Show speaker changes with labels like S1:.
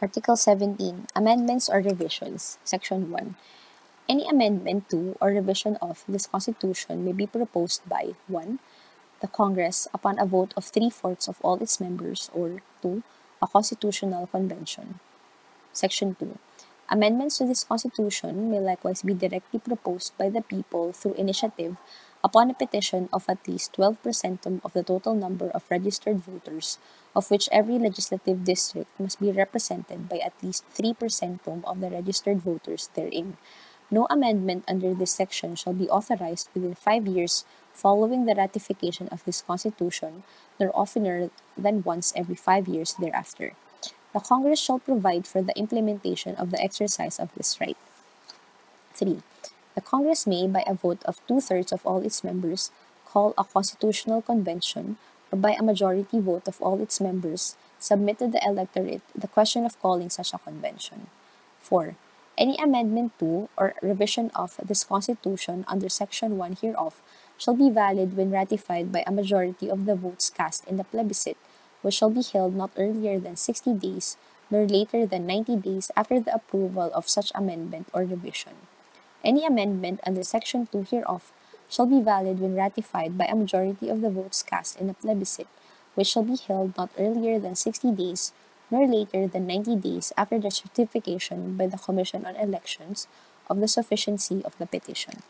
S1: Article 17. Amendments or revisions. Section 1. Any amendment to or revision of this Constitution may be proposed by 1. The Congress upon a vote of three-fourths of all its members or 2. A constitutional convention. Section 2. Amendments to this Constitution may likewise be directly proposed by the people through initiative upon a petition of at least 12 percentum of the total number of registered voters, of which every legislative district must be represented by at least 3 percentum of the registered voters therein. No amendment under this section shall be authorized within five years following the ratification of this Constitution, nor oftener than once every five years thereafter. The Congress shall provide for the implementation of the exercise of this right. 3. The Congress may, by a vote of two-thirds of all its members, call a constitutional convention, or by a majority vote of all its members, submit to the electorate the question of calling such a convention. 4. Any amendment to or revision of this Constitution under Section 1 hereof shall be valid when ratified by a majority of the votes cast in the plebiscite, which shall be held not earlier than 60 days, nor later than 90 days after the approval of such amendment or revision. Any amendment under Section 2 hereof shall be valid when ratified by a majority of the votes cast in a plebiscite, which shall be held not earlier than 60 days, nor later than 90 days after the certification by the Commission on Elections of the sufficiency of the petition.